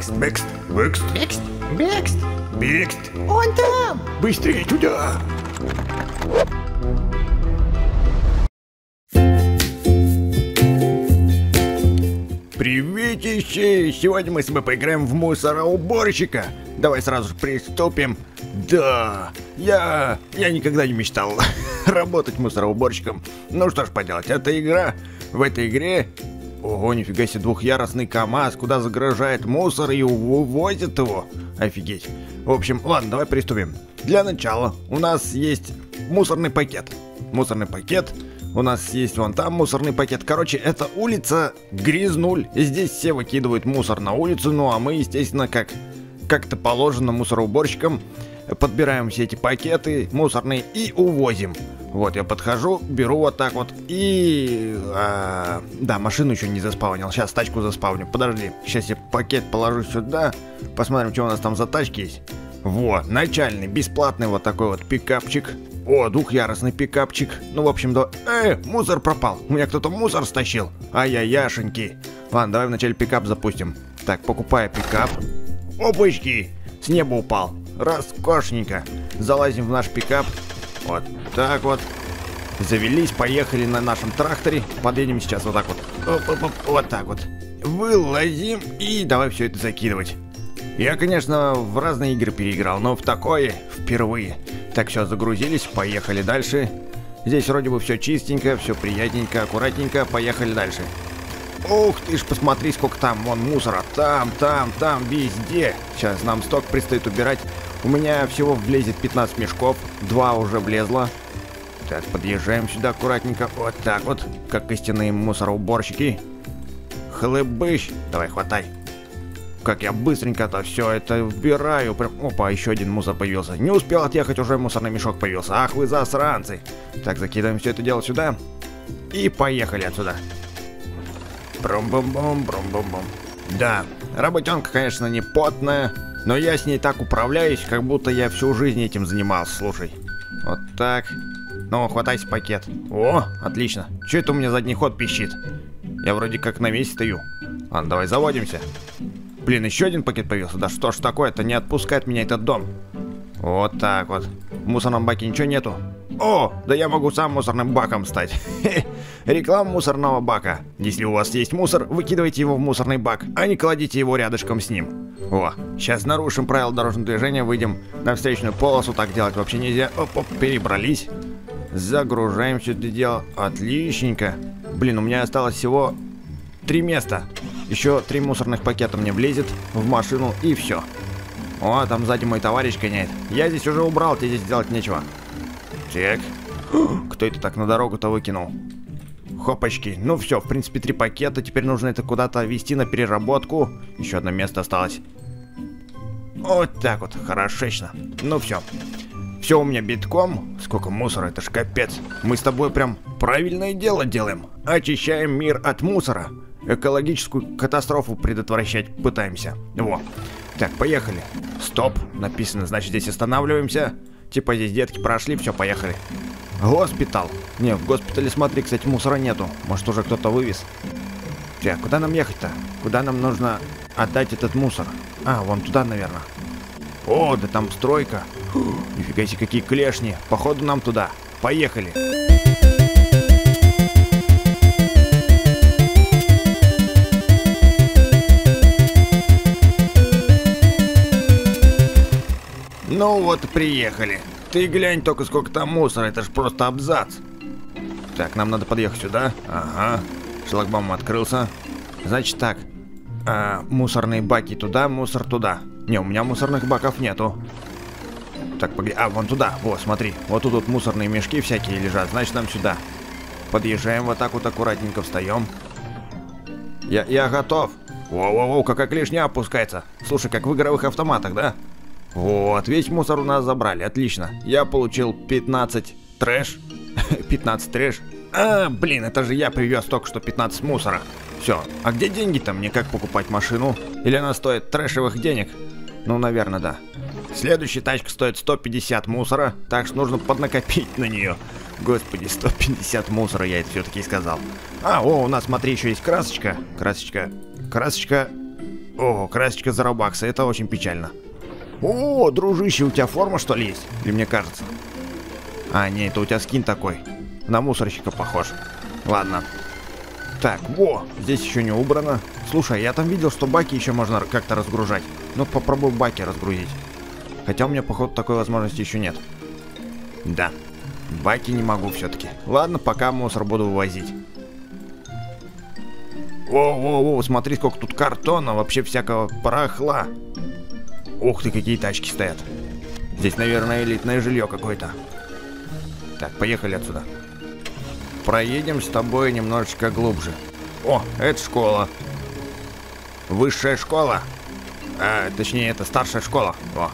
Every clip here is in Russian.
Бекст. Бекст. Бекст. Бекст. Бекст. Бекст. Он там. Быстрее туда. Приветище! Сегодня мы с тобой поиграем в мусороуборщика. Давай сразу же приступим. Да, я... я никогда не мечтал работать мусороуборщиком. Ну что ж поделать, это игра. В этой игре... Ого, нифига себе, двухъярусный КАМАЗ, куда загружает мусор и вывозит его. Офигеть. В общем, ладно, давай приступим. Для начала у нас есть мусорный пакет. Мусорный пакет у нас есть вон там мусорный пакет. Короче, это улица Грязнуль. Здесь все выкидывают мусор на улицу, ну а мы, естественно, как как-то положено мусороуборщикам, подбираем все эти пакеты мусорные и увозим. Вот, я подхожу, беру вот так вот и... А, да, машину еще не заспавнил. Сейчас тачку заспавню. Подожди. Сейчас я пакет положу сюда. Посмотрим, что у нас там за тачки есть. Вот, начальный, бесплатный вот такой вот пикапчик. О, двухъярусный пикапчик. Ну, в общем, да... Э, мусор пропал. У меня кто-то мусор стащил. Ай-яй-яшеньки. Ладно, давай вначале пикап запустим. Так, покупаю пикап. Опачки! С неба упал. Роскошненько. Залазим в наш пикап. Вот так вот. Завелись, поехали на нашем тракторе. Подъедем сейчас вот так вот. Оп -оп -оп, вот так вот. Вылазим и давай все это закидывать. Я, конечно, в разные игры переиграл, но в такое впервые. Так, все, загрузились, поехали дальше. Здесь вроде бы все чистенько, все приятненько, аккуратненько, поехали дальше. Ух ты ж, посмотри, сколько там, вон мусора, там, там, там, везде. Сейчас нам сток предстоит убирать. У меня всего влезет 15 мешков, два уже влезло. Так, подъезжаем сюда аккуратненько, вот так вот, как истинные мусороуборщики. Хлыбыщ, давай, хватай. Как я быстренько-то все это вбираю. Прям... Опа, еще один мусор появился. Не успел отъехать, уже мусорный мешок появился. Ах вы засранцы. Так, закидываем все это дело сюда. И поехали отсюда. Брум-бум-бум, брум-бум-бум. Да, работенка, конечно, не потная, но я с ней так управляюсь, как будто я всю жизнь этим занимался, слушай. Вот так. Ну, хватайся пакет. О, отлично. Че это у меня задний ход пищит? Я вроде как на месте стою. Ладно, давай заводимся. Блин, еще один пакет появился. Да что ж такое-то, не отпускает меня этот дом. Вот так вот. В мусорном баке ничего нету. О, да я могу сам мусорным баком стать. Реклама мусорного бака. Если у вас есть мусор, выкидывайте его в мусорный бак, а не кладите его рядышком с ним. О, сейчас нарушим правила дорожного движения, выйдем на встречную полосу, так делать вообще нельзя. Оп-оп, перебрались. Загружаем все это дело. Отличненько. Блин, у меня осталось всего три места. Еще три мусорных пакета мне влезет в машину и все. О, там сзади мой товарищ гоняет. Я здесь уже убрал, тебе здесь делать нечего. Так. Кто это так на дорогу-то выкинул? Хопочки. Ну все, в принципе, три пакета. Теперь нужно это куда-то везти на переработку. Еще одно место осталось. Вот так вот, хорошечно. Ну все. Все у меня битком. Сколько мусора, это ж капец. Мы с тобой прям правильное дело делаем. Очищаем мир от мусора экологическую катастрофу предотвращать пытаемся. Во. Так, поехали. Стоп. Написано, значит, здесь останавливаемся. Типа здесь детки прошли, все, поехали. Госпитал. Не, в госпитале, смотри, кстати, мусора нету. Может, уже кто-то вывез. Так, куда нам ехать-то? Куда нам нужно отдать этот мусор? А, вон туда, наверное. О, да там стройка. Фу, нифига себе, какие клешни. Походу нам туда. Поехали. Ну вот, приехали. Ты глянь только, сколько там мусора, это ж просто абзац. Так, нам надо подъехать сюда. Ага. Шлагбаум открылся. Значит так. А, мусорные баки туда, мусор туда. Не, у меня мусорных баков нету. Так, погоди. А, вон туда. Вот, смотри. Вот тут вот мусорные мешки всякие лежат. Значит, нам сюда. Подъезжаем вот так вот аккуратненько встаем. Я, я готов. Воу-воу-воу, какая клешня опускается. Слушай, как в игровых автоматах, да? Вот, весь мусор у нас забрали, отлично. Я получил 15 трэш. 15 трэш. А, блин, это же я привез только что 15 мусора. Все, а где деньги-то мне как покупать машину? Или она стоит трэшевых денег? Ну, наверное, да. Следующая тачка стоит 150 мусора, так что нужно поднакопить на нее. Господи, 150 мусора, я это все-таки сказал. А, о, у нас, смотри, еще есть красочка. Красочка. Красочка. О, красочка за робаксы, это очень печально. О, дружище, у тебя форма что ли есть? Или мне кажется? А, не, это у тебя скин такой. На мусорщика похож. Ладно. Так, во, здесь еще не убрано. Слушай, я там видел, что баки еще можно как-то разгружать. Ну, попробую баки разгрузить. Хотя у меня, походу, такой возможности еще нет. Да, баки не могу все-таки. Ладно, пока мусор буду вывозить. Воу-воу-воу, смотри, сколько тут картона, вообще всякого барахла. Ух ты, какие тачки стоят. Здесь, наверное, элитное жилье какое-то. Так, поехали отсюда. Проедем с тобой немножечко глубже. О, это школа. Высшая школа. А, точнее, это старшая школа. О.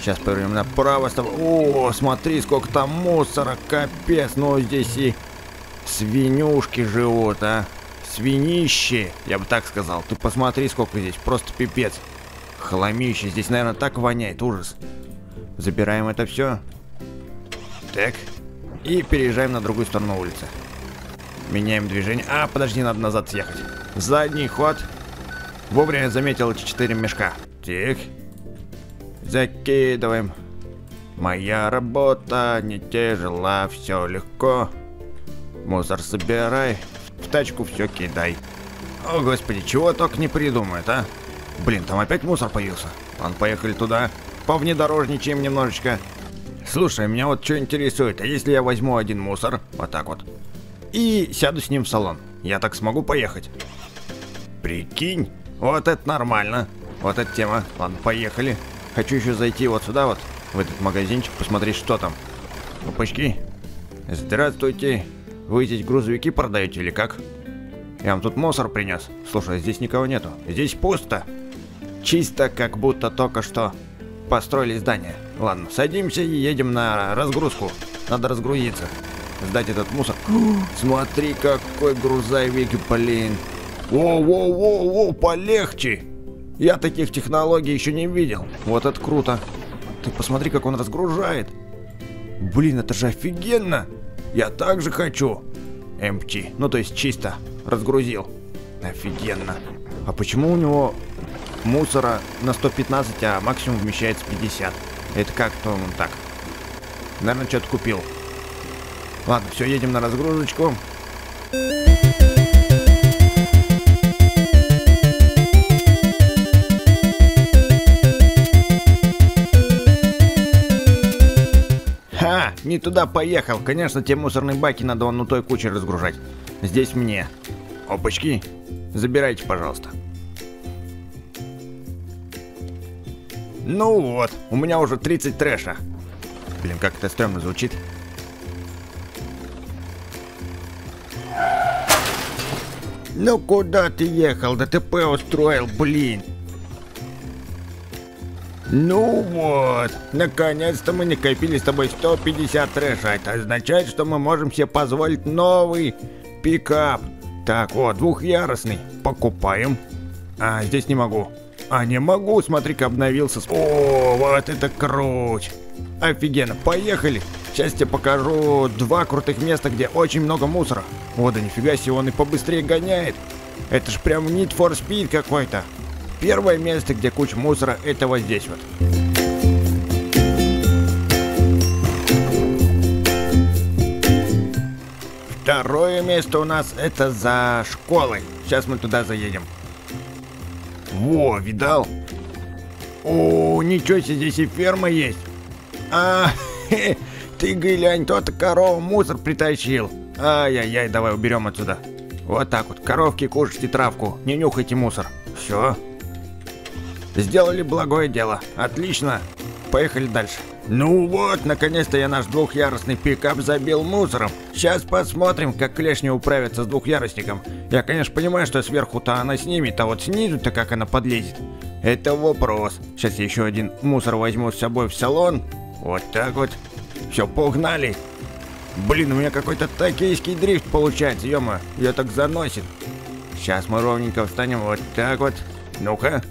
Сейчас повернем направо с тобой. О, смотри, сколько там мусора, капец. Ну, здесь и свинюшки живут, а. Свинище, я бы так сказал. Ты посмотри, сколько здесь, просто пипец. Хламище, здесь, наверное, так воняет, ужас. Забираем это все. Так. И переезжаем на другую сторону улицы. Меняем движение. А, подожди, надо назад съехать. Задний ход. Вовремя заметил четыре мешка. Тих. Закидываем. Моя работа не тяжела, все легко. Мусор собирай, в тачку все кидай. О, господи, чего только не придумает, а? Блин, там опять мусор появился. Ладно, поехали туда. Повнедорожничаем немножечко. Слушай, меня вот что интересует, а если я возьму один мусор, вот так вот, и сяду с ним в салон, я так смогу поехать? Прикинь, вот это нормально. Вот эта тема. Ладно, поехали. Хочу еще зайти вот сюда вот, в этот магазинчик, посмотреть, что там. Опачки. Здравствуйте. Вы здесь грузовики продаете или как? Я вам тут мусор принес. Слушай, здесь никого нету. Здесь пусто. Чисто, как будто только что построили здание. Ладно, садимся и едем на разгрузку. Надо разгрузиться. Сдать этот мусор. Смотри, какой грузовик, блин. Воу-воу-воу-воу, полегче. Я таких технологий еще не видел. Вот это круто. Ты посмотри, как он разгружает. Блин, это же офигенно. Я также хочу. Empty. Ну, то есть чисто. Разгрузил. Офигенно. А почему у него мусора на 115, а максимум вмещается 50? Это как-то он так. Наверное, что-то купил. Ладно, все, едем на разгрузочку. Ха, не туда поехал. Конечно, те мусорные баки надо вон у той кучи разгружать. Здесь мне. Опачки, забирайте, пожалуйста. Ну вот, у меня уже 30 трэша. Блин, как это стрёмно звучит. Ну куда ты ехал? ДТП устроил, блин. Ну вот, наконец-то мы накопили с тобой 150 трэша. Это означает, что мы можем себе позволить новый пикап. Так, вот, двухъярусный. Покупаем. А, здесь не могу. А, не могу, смотри-ка, обновился. О, вот это круть. Офигенно, поехали. Сейчас тебе покажу два крутых места, где очень много мусора. О, да нифига себе, он и побыстрее гоняет. Это ж прям Need for Speed какой-то. Первое место, где куча мусора, это вот здесь вот. Второе место у нас это за школой. Сейчас мы туда заедем. Во, видал? О, ничего себе, здесь и ферма есть. А, хе, ты глянь, тот корова мусор притащил. Ай-яй-яй, давай уберем отсюда. Вот так вот, коровки кушайте травку, не нюхайте мусор. Все. Сделали благое дело. Отлично. Поехали дальше. Ну вот, наконец-то я наш двухъярусный пикап забил мусором. Сейчас посмотрим, как клешня управится с двухъярусником. Я, конечно, понимаю, что сверху-то она снимет, а вот снизу-то как она подлезет. Это вопрос. Сейчас я еще один мусор возьму с собой в салон. Вот так вот. Все, погнали. Блин, у меня какой-то токийский дрифт получается, ё я так заносит. Сейчас мы ровненько встанем вот так вот. Ну-ка.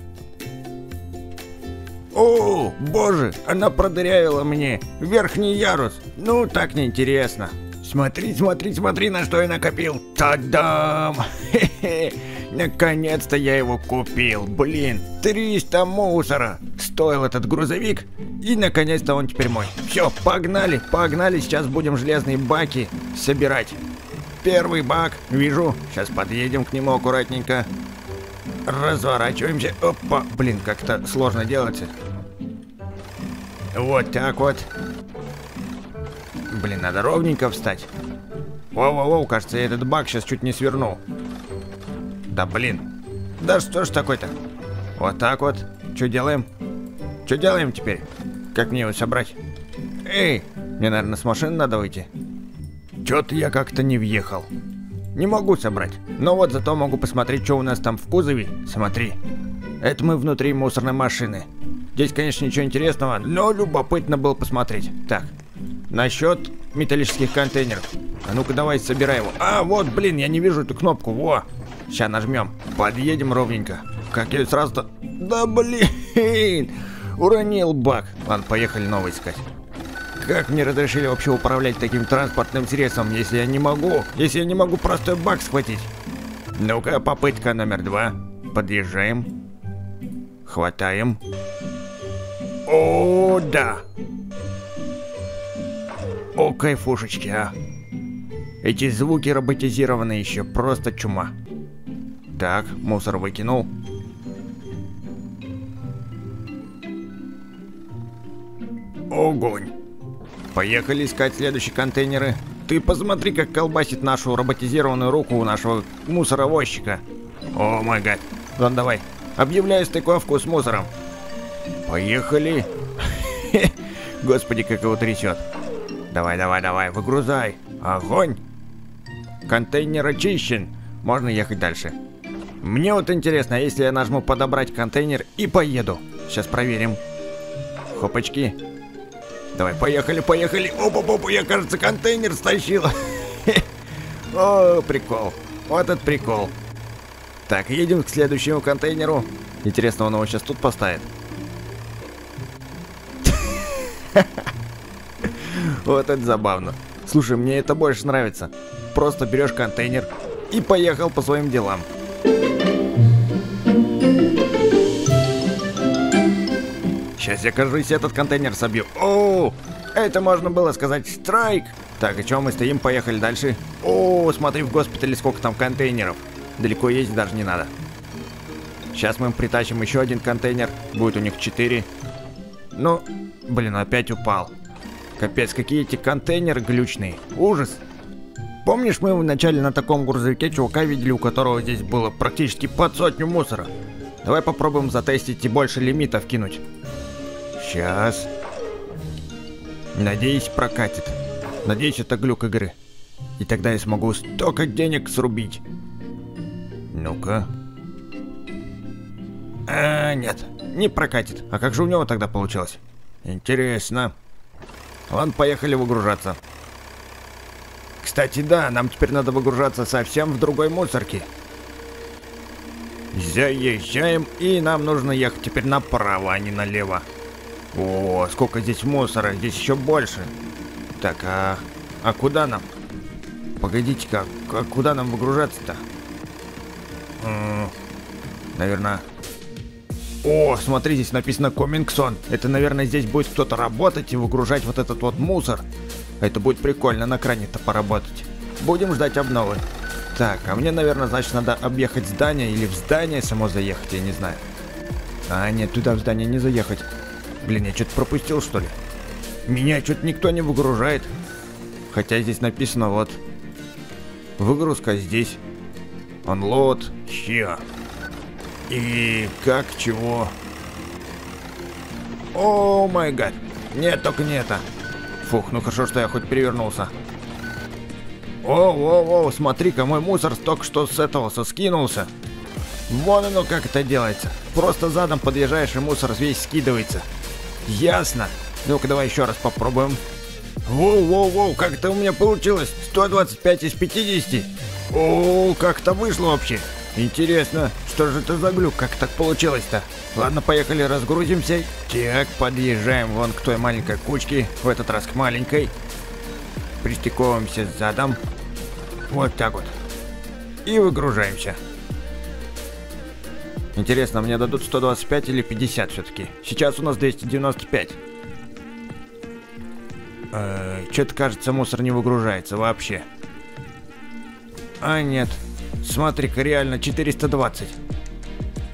О, боже, она продырявила мне верхний ярус. Ну, так неинтересно. Смотри, смотри, смотри, на что я накопил. Та-дам! Наконец-то я его купил. Блин, 300 мусора. Стоил этот грузовик. И наконец-то он теперь мой. Все, погнали, погнали. Сейчас будем железные баки собирать. Первый бак, вижу. Сейчас подъедем к нему аккуратненько. Разворачиваемся. Опа, блин, как-то сложно делать. Вот так вот. Блин, надо ровненько встать. Воу-воу-воу, кажется, я этот бак сейчас чуть не свернул. Да блин. Да что ж такой-то? Вот так вот. Что делаем? Что делаем теперь? Как мне его собрать? Эй, мне, наверное, с машины надо выйти. Чё-то я как-то не въехал. Не могу собрать. Но вот зато могу посмотреть, что у нас там в кузове. Смотри. Это мы внутри мусорной машины. Здесь, конечно, ничего интересного, но любопытно было посмотреть. Так, насчет металлических контейнеров. А ну-ка давай, собирай его. А, вот, блин, я не вижу эту кнопку. Во! Сейчас нажмем. Подъедем ровненько. Как я сразу-то... Да блин! Уронил бак. Ладно, поехали новый искать. Как мне разрешили вообще управлять таким транспортным средством, если я не могу? Если я не могу простой бак схватить? Ну-ка, попытка номер два. Подъезжаем. Хватаем. О, да. О, кайфушечки, а. Эти звуки роботизированы еще просто чума. Так, мусор выкинул. Огонь. Поехали искать следующие контейнеры. Ты посмотри, как колбасит нашу роботизированную руку у нашего мусоровозчика. О май гад. Ладно, давай. Объявляю стыковку с мусором. Поехали. Господи, как его трясет. Давай, давай, давай, выгрузай. Огонь. Контейнер очищен. Можно ехать дальше. Мне вот интересно, если я нажму подобрать контейнер и поеду. Сейчас проверим. Хопочки. Давай, поехали, поехали. Опа-опа, я, кажется, контейнер стащил. О, прикол. Вот этот прикол. Так, едем к следующему контейнеру. Интересно, он его сейчас тут поставит? Вот это забавно. Слушай, мне это больше нравится. Просто берешь контейнер и поехал по своим делам. Сейчас я, кажется, этот контейнер собью. О, это можно было сказать страйк. Так, и что мы стоим? Поехали дальше. О, смотри в госпитале, сколько там контейнеров. Далеко ездить даже не надо. Сейчас мы притащим еще один контейнер. Будет у них 4. Ну, блин, опять упал. Капец, какие эти контейнеры глючные. Ужас. Помнишь, мы вначале на таком грузовике чувака видели, у которого здесь было практически под сотню мусора? Давай попробуем затестить и больше лимитов кинуть. Сейчас. Надеюсь, прокатит. Надеюсь, это глюк игры. И тогда я смогу столько денег срубить. Ну-ка. А, нет, не прокатит. А как же у него тогда получилось? Интересно. Ладно, поехали выгружаться. Кстати, да, нам теперь надо выгружаться совсем в другой мусорке. Заезжаем, и нам нужно ехать теперь направо, а не налево. О, сколько здесь мусора, здесь еще больше. Так, а, а куда нам? Погодите-ка, а куда нам выгружаться-то? Наверное... О, смотри, здесь написано Комингсон. Это, наверное, здесь будет кто-то работать и выгружать вот этот вот мусор. Это будет прикольно на кране-то поработать. Будем ждать обновы. Так, а мне, наверное, значит, надо объехать здание или в здание само заехать, я не знаю. А, нет, туда в здание не заехать. Блин, я что-то пропустил, что ли? Меня что-то никто не выгружает. Хотя здесь написано вот... Выгрузка здесь. Unload. Here. И как чего? О май гад. Нет, только не это. Фух, ну хорошо, что я хоть перевернулся. О, о, о, смотри-ка, мой мусор только что с этого соскинулся. Вон оно как это делается. Просто задом подъезжаешь и мусор весь скидывается. Ясно. Ну-ка давай еще раз попробуем. Воу-воу-воу, как это у меня получилось? 125 из 50? О, как это вышло вообще? Интересно, что же это за глюк, как так получилось-то? Ладно, поехали, разгрузимся. Так, подъезжаем вон к той маленькой кучке, в этот раз к маленькой. Пристыковываемся задом. Вот так вот. И выгружаемся. Интересно, мне дадут 125 или 50 все-таки? Сейчас у нас 295. Э, Что-то кажется, мусор не выгружается вообще. А нет, смотри-ка, реально 420.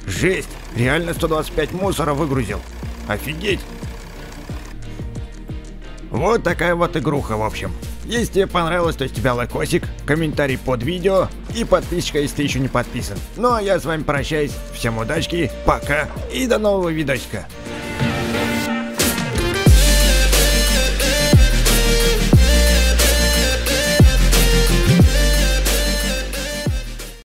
Жесть, реально 125 мусора выгрузил. Офигеть. Вот такая вот игруха, в общем. Если тебе понравилось, то с тебя лайкосик, комментарий под видео и подписчика, если ты еще не подписан. Ну а я с вами прощаюсь. Всем удачки, пока и до нового видосика.